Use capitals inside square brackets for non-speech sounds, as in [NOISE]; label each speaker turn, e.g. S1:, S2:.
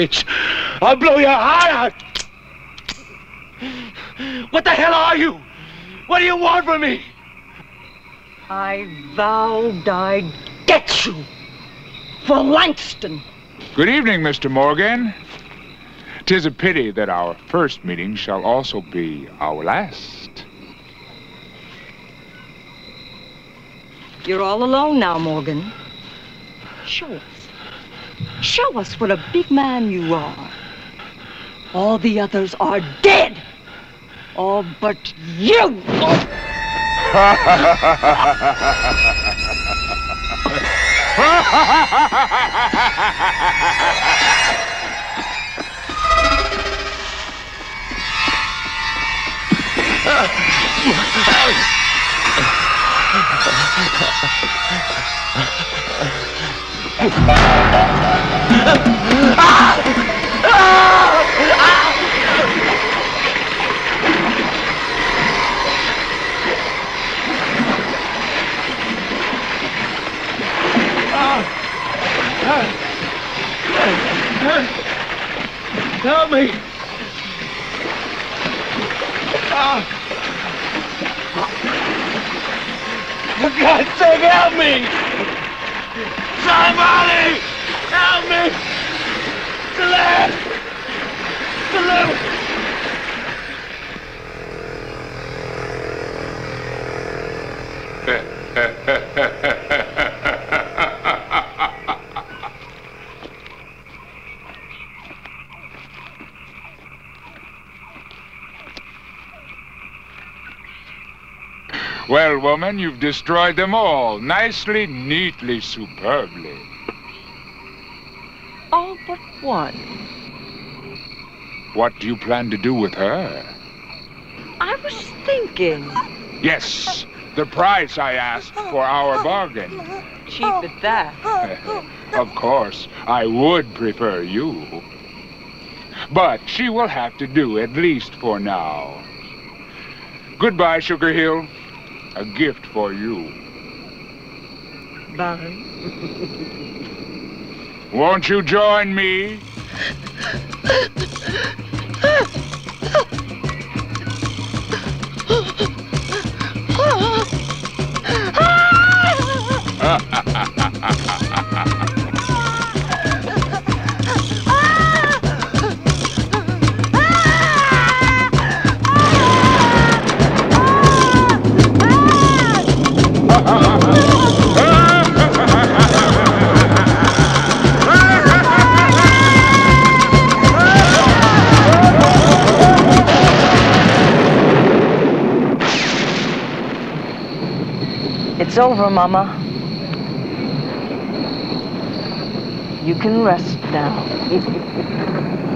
S1: bitch. I'll blow your heart out. What the hell are you? What do you want from me?
S2: I vowed I'd get you for Langston.
S3: Good evening, Mr. Morgan. Tis a pity that our first meeting shall also be our last.
S2: You're all alone now, Morgan. Show us. Show us what a big man you are. All the others are dead. All but you. [LAUGHS]
S1: Help me. Ah. For God's sake, help me! Somebody! Help me! To
S3: Well, woman, you've destroyed them all. Nicely, neatly, superbly.
S2: All but one.
S3: What do you plan to do with her?
S2: I was thinking.
S3: Yes, the price I asked for our bargain.
S2: Cheap at that. [LAUGHS]
S3: of course, I would prefer you. But she will have to do at least for now. Goodbye, Sugar Hill. A gift for you.
S2: Bye.
S3: Won't you join me? [LAUGHS]
S2: It's over, Mama. You can rest now. [LAUGHS]